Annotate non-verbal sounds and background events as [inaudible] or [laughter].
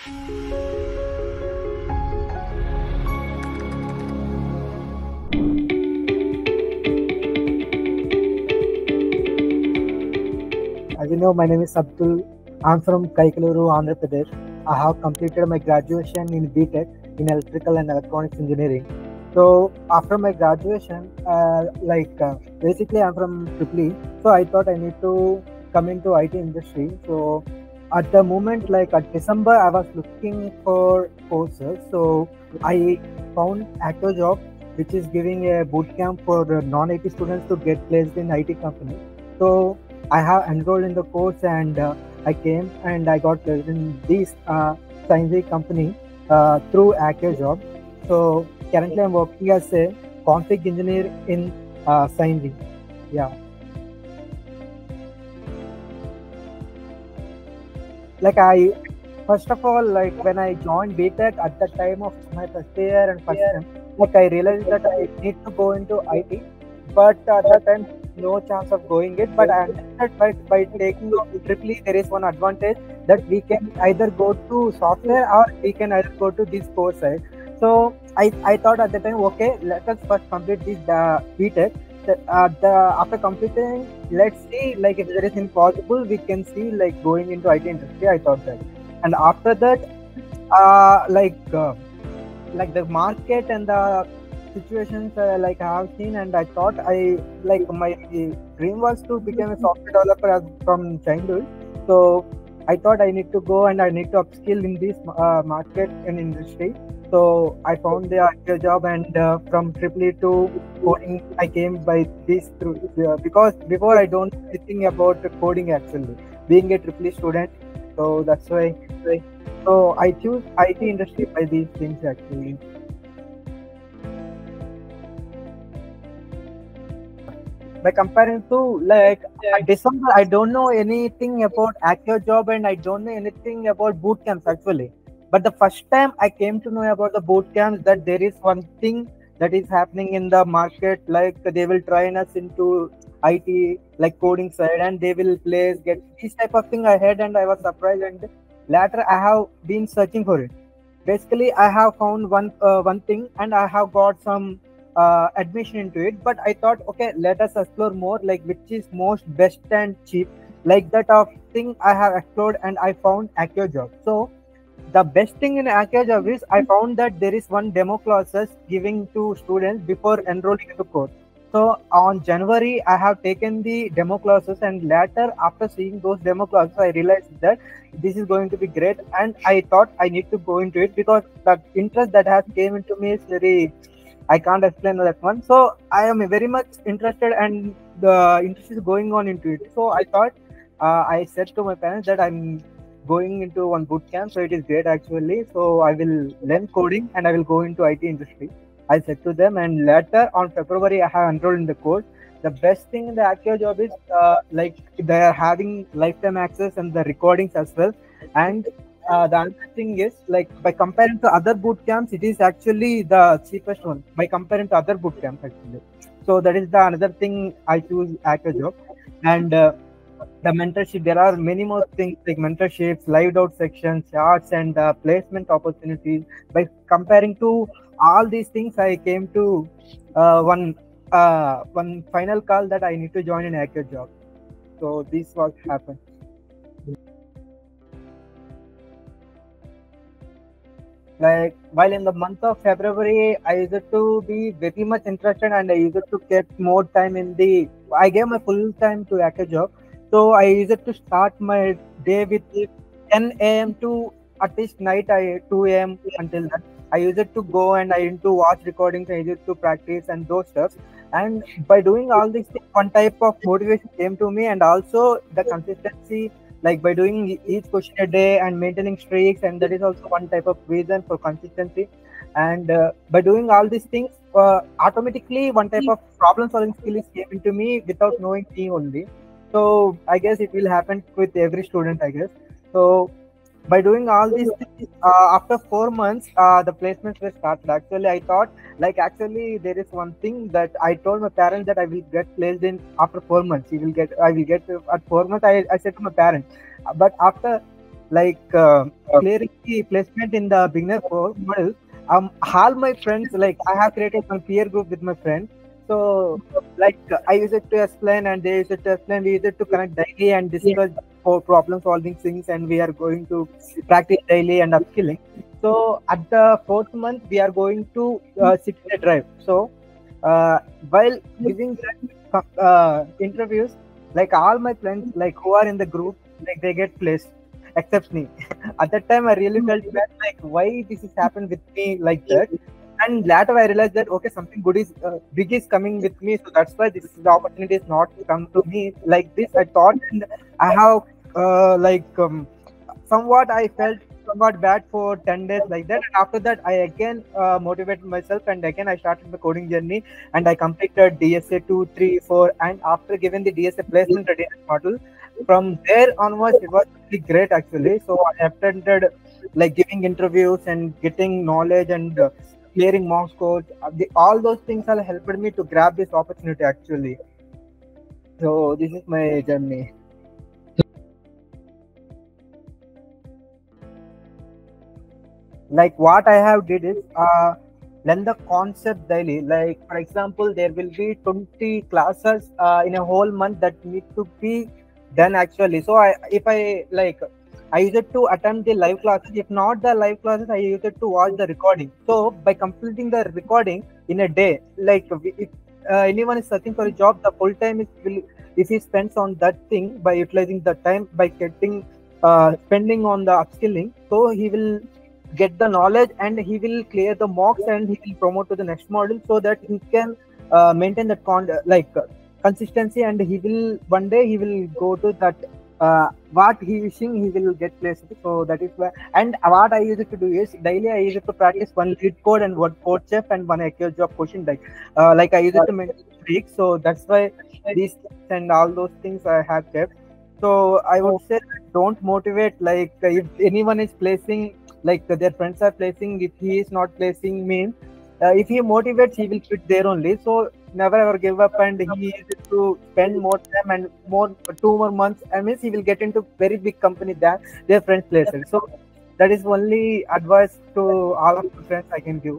As you know, my name is Abdul. I'm from Kaikaluru, Andhra Pradesh. I have completed my graduation in BTech in Electrical and Electronics Engineering. So after my graduation, uh, like uh, basically I'm from Tripoli, so I thought I need to come into IT industry. So at the moment, like at December, I was looking for courses. So I found AccioJob, which is giving a boot camp for non-IT students to get placed in IT company. So I have enrolled in the course and uh, I came and I got placed in this uh, Signzy company uh, through AccioJob. So currently I'm working as a config engineer in uh, Signzy. Yeah. Like I, first of all, like when I joined BTech at the time of my first year and first time, like I realized that I need to go into IT, but at that time no chance of going it. But I understood by, by taking triply there is one advantage that we can either go to software or we can either go to this course side. So I, I thought at the time, okay, let us first complete this uh, BTech. Uh, the, after completing, let's see like if there is impossible, we can see like going into IT industry. I thought that, and after that, uh, like uh, like the market and the situations uh, like I have seen, and I thought I like my dream was to become a software developer as, from childhood. So I thought I need to go and I need to upskill in this uh, market and industry. So I found the AccioJob, and uh, from Tripoli to coding, I came by this through uh, because before I don't know anything about coding actually, being a Tripoli student. So that's why. So I choose IT industry by these things actually. by comparing to like December, I don't know anything about AccioJob and I don't know anything about boot camps actually. But the first time I came to know about the boot camps that there is one thing that is happening in the market, like they will train us into IT, like coding side, and they will place get this type of thing I had, and I was surprised. And later I have been searching for it. Basically, I have found one uh, one thing, and I have got some uh, admission into it but i thought okay let us explore more like which is most best and cheap like that of thing i have explored and i found AccioJob so the best thing in AccioJob is i found that there is one demo classes giving to students before enrolling into course so on january i have taken the demo classes and later after seeing those demo classes i realized that this is going to be great and i thought i need to go into it because the interest that has came into me is very I can't explain that one. So I am very much interested, and the interest is going on into it. So I thought uh, I said to my parents that I'm going into one boot camp. So it is great actually. So I will learn coding and I will go into IT industry. I said to them, and later on February I have enrolled in the course. The best thing in the AccioJob is uh, like they are having lifetime access and the recordings as well, and uh, the other thing is like by comparing to other boot camps it is actually the cheapest one by comparing to other boot camps actually so that is the another thing i choose AccioJob and uh, the mentorship there are many more things like mentorships live out sections charts and uh, placement opportunities. By comparing to all these things i came to uh, one uh, one final call that i need to join an AccioJob. So this was happened. Like while in the month of february i used to be very much interested and i used to get more time in the i gave my full time to AccioJob so i used to start my day with 10 a.m to at least night i 2 a.m until that i used to go and i used to watch recordings i used to practice and those stuff. And by doing all these things one type of motivation came to me and also the consistency like by doing each question a day and maintaining streaks and that is also one type of reason for consistency. And uh, by doing all these things uh, automatically one type of problem solving skill is came into me without knowing me only so i guess it will happen with every student i guess. So by doing all these things uh, after four months uh, the placements were started. Actually i thought like actually there is one thing that i told my parents that i will get placed in after four months. You will get i will get at four months i, I said to my parents. But after like uh, clearing the placement in the beginner model um all my friends like i have created one peer group with my friends so like i use it to explain and they use it to explain. We use it to connect daily and discuss for problem solving things and we are going to practice daily and upskilling. So at the fourth month we are going to uh, sit in a drive. So uh, while giving uh, interviews like all my friends like who are in the group like they get placed except me. [laughs] At that time i really felt bad like why this has happened with me like that and later i realized that okay something good is uh, big is coming with me. So that's why this the opportunity is not to come to me like this. I thought and i have uh, like um, somewhat i felt somewhat bad for 10 days like that. And after that i again uh, motivated myself and again i started the coding journey. And i completed dsa 2 3 4 and after giving the dsa placement readiness model from there onwards it was really great actually. So i attended like giving interviews and getting knowledge and uh, clearing mock code uh, all those things have helped me to grab this opportunity actually. So this is my journey. Like what i have did is uh learn the concept daily. Like for example there will be 20 classes uh, in a whole month that need to be done actually. So i if i like i use it to attend the live classes. If not the live classes i use it to watch the recording. So by completing the recording in a day like if uh, anyone is searching for a job the full time is will if he spends on that thing by utilizing the time by getting uh, spending on the upskilling so he will get the knowledge and he will clear the mocks and he will promote to the next model so that he can uh, maintain that con like consistency and he will one day he will go to that uh, what he is wishing he will get placed. So that is why and what i use it to do is daily i use it to practice one LeetCode and one CodeChef and one AccioJob job question like uh, like i use it to make week so that's why these and all those things i have kept. So i would say don't motivate like if anyone is placing like their friends are placing if he is not placing means uh, if he motivates he will quit there only. So never ever give up and he is to spend more time and more two more months. I mean he will get into very big company than their friends places. So that is only advice to all of the friends i can give